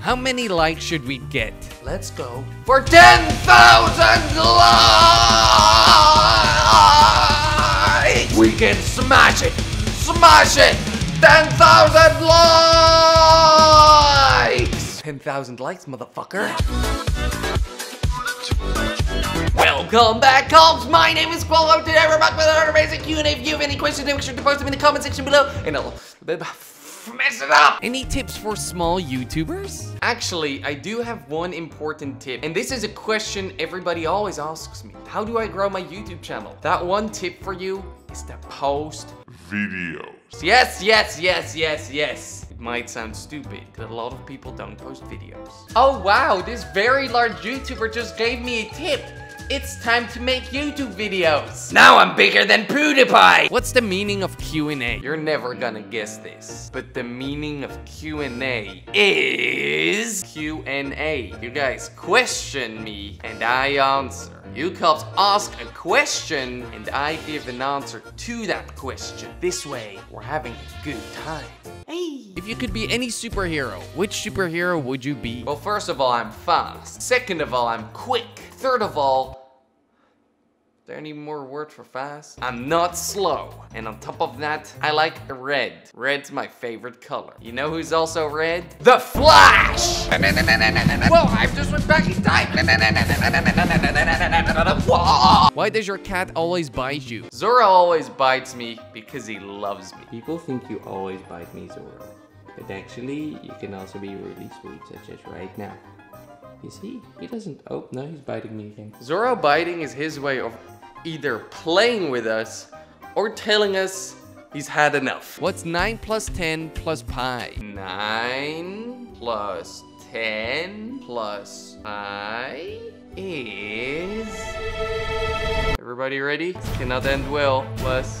How many likes should we get? Let's go for 10,000 likes! We can smash it! Smash it! 10,000 likes! 10,000 likes, motherfucker. Welcome back, Cops! My name is Quillo. Today we're back with another amazing Q&A. If you have any questions, make sure to post them in the comment section below, and I'll mess it up. Any tips for small YouTubers? Actually, I do have one important tip, and this is a question everybody always asks me. How do I grow my YouTube channel? That one tip for you is to post videos. Yes, yes, yes, yes, yes. It might sound stupid, but a lot of people don't post videos. Oh wow, this very large YouTuber just gave me a tip. It's time to make YouTube videos. Now I'm bigger than PewDiePie. What's the meaning of Q&A? You're never gonna guess this, but the meaning of Q&A is Q&A. You guys question me and I answer. You cops ask a question and I give an answer to that question. This way, we're having a good time. Hey. If you could be any superhero, which superhero would you be? Well, first of all, I'm fast. Second of all, I'm quick. Third of all, there any more words for fast? I'm not slow. And on top of that, I like red. Red's my favorite color. You know who's also red? The Flash! Whoa, I just went back in time. Why does your cat always bite you? Zora always bites me because he loves me. People think you always bite me, Zora. But actually, you can also be really sweet, such as right now. You see? He doesn't... Oh, no, he's biting me again. Zoro biting is his way of either playing with us or telling us he's had enough. What's 9 plus 10 plus pi? 9 plus 10 plus pi is... Everybody ready? This cannot end well. Plus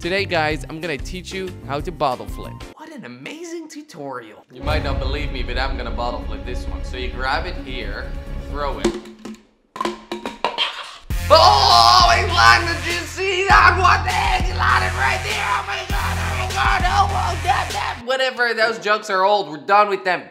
Today, guys, I'm gonna teach you how to bottle flip. What an amazing tutorial. You might not believe me, but I'm gonna bottle flip this one. So you grab it here, throw it. Oh, he landed, did you see that? What the heck? He landed right there. Oh my God, oh my God, oh, oh, damn, damn. Whatever, those jokes are old. We're done with them.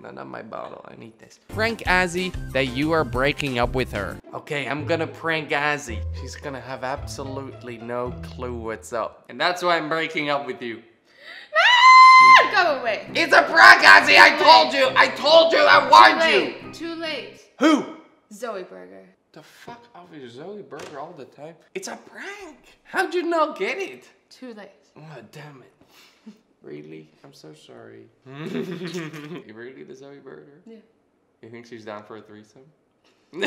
No, not my bottle, I need this. Prank Azzy that you are breaking up with her. Okay, I'm gonna prank Azzy. She's gonna have absolutely no clue what's up. And that's why I'm breaking up with you. Ah! Go away. It's a prank, Azzy! I told you! I told you! I warned Too you! late. Too late. Who? Zoe Burger. The fuck off is Zoe Burger all the time? It's a prank! How'd you not get it? Too late. Oh, damn it. Really? I'm so sorry. you really the Zoe Burger? Yeah. You think she's down for a threesome?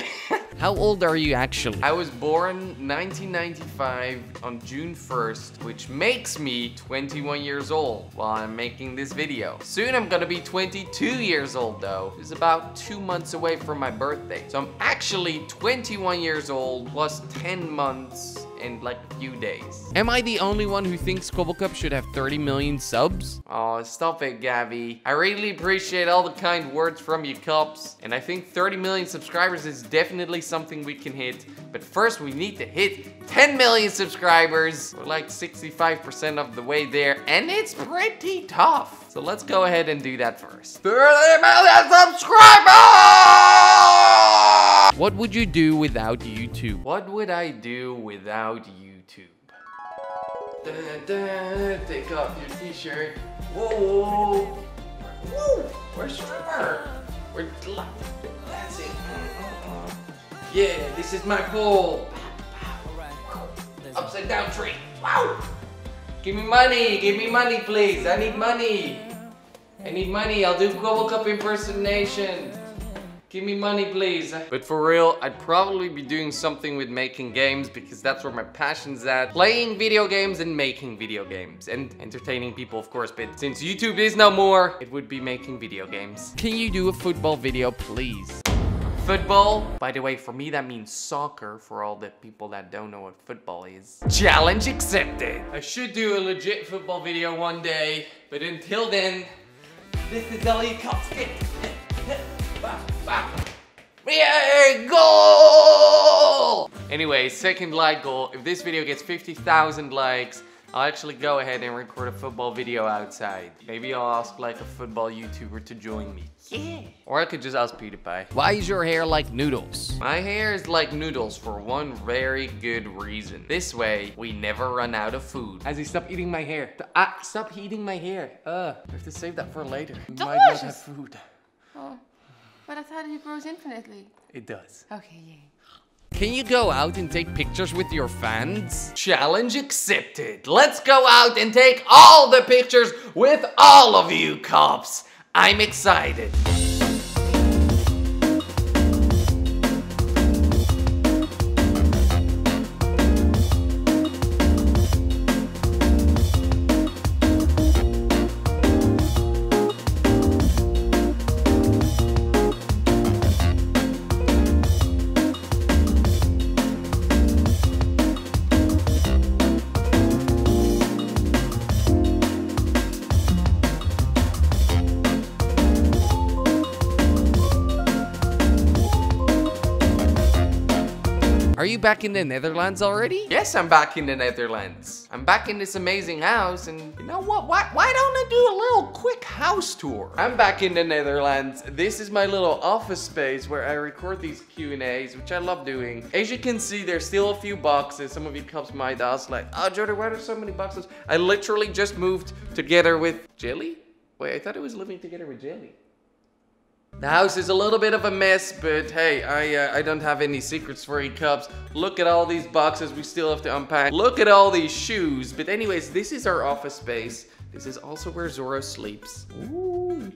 How old are you actually? I was born 1995 on June 1st, which makes me 21 years old while I'm making this video. Soon I'm gonna be 22 years old though. It's about two months away from my birthday. So I'm actually 21 years old plus 10 months and like a few days. Am I the only one who thinks Kwebbelkop should have 30 million subs? Oh, stop it, Gabby. I really appreciate all the kind words from you, Cups. And I think 30 million subscribers is definitely something we can hit. But first, we need to hit 10 million subscribers. We're like 65% of the way there, and it's pretty tough. So let's go ahead and do that first. 30 million subscribers! What would you do without YouTube? What would I do without YouTube? Dun, dun, take off your t-shirt. Whoa! Woo! We're stripper. We're la- dancing. Yeah, this is my pole. Upside down tree. Wow! Give me money. Give me money, please. I need money. I need money. I'll do Kwebbelkop impersonation. Give me money, please. But for real, I'd probably be doing something with making games because that's where my passion's at. Playing video games and making video games. And entertaining people, of course. But since YouTube is no more, it would be making video games. Can you do a football video, please? Football, by the way, for me that means soccer for all the people that don't know what football is. Challenge accepted. I should do a legit football video one day, but until then, this is all you cops. Yeah, goal! Anyway, second like goal. If this video gets 50,000 likes, I'll actually go ahead and record a football video outside. Maybe I'll ask like a football YouTuber to join me. Yeah. Or I could just ask PewDiePie. Why is your hair like noodles? My hair is like noodles for one very good reason. This way, we never run out of food. As he stop eating my hair. Ah, stop eating my hair. Uh, I have to save that for later. We might not have Delicious. food. Oh, but I thought it grows infinitely. It does. Okay, yeah. Can you go out and take pictures with your fans? Challenge accepted. Let's go out and take all the pictures with all of you cops. I'm excited. Are you back in the Netherlands already? Yes, I'm back in the Netherlands. I'm back in this amazing house, and you know what? Why, why don't I do a little quick house tour? I'm back in the Netherlands. This is my little office space where I record these Q&As, which I love doing. As you can see, there's still a few boxes. Some of you comes might ask like, oh, Jordi, why are there so many boxes? I literally just moved together with Jelly? Wait, I thought it was living together with Jelly. The house is a little bit of a mess, but hey, I uh, I don't have any secrets for you cubs. Look at all these boxes we still have to unpack. Look at all these shoes. But anyways, this is our office space. This is also where Zoro sleeps. Ooh.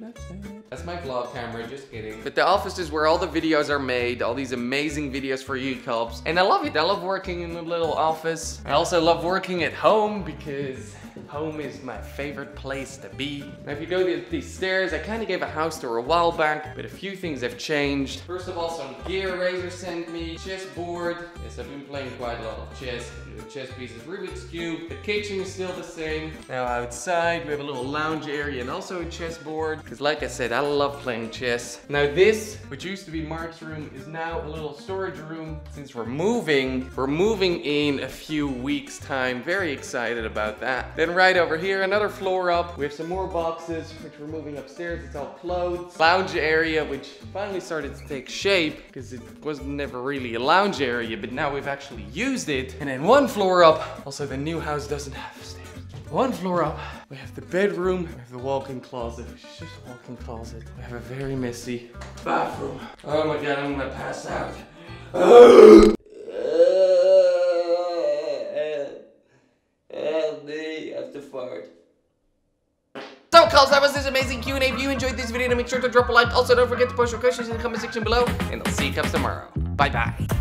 That's my vlog camera, just kidding. But the office is where all the videos are made, all these amazing videos for you cubs. And I love it. I love working in a little office. I also love working at home because Home is my favorite place to be. Now if you go these, these stairs, I kind of gave a house tour a while back, but a few things have changed. First of all, some gear Razer sent me, chessboard. Yes, I've been playing quite a lot of chess. The chess pieces, Rubik's Cube. The kitchen is still the same. Now outside, we have a little lounge area and also a chessboard. Because like I said, I love playing chess. Now this, which used to be Mark's room, is now a little storage room. Since we're moving, we're moving in a few weeks time. Very excited about that. Then right over here, another floor up. We have some more boxes, which we're moving upstairs. It's all clothes. Lounge area, which finally started to take shape because it was never really a lounge area, but now we've actually used it. And then one floor up, also the new house doesn't have stairs. One floor up, we have the bedroom, we have the walk-in closet, which is just a walk-in closet. We have a very messy bathroom. Oh my god, I'm gonna pass out. Fart. So, Cubs, that was this amazing Q&A. If you enjoyed this video, then make sure to drop a like. Also, don't forget to post your questions in the comment section below. And I'll see you Cubs tomorrow. Bye-bye.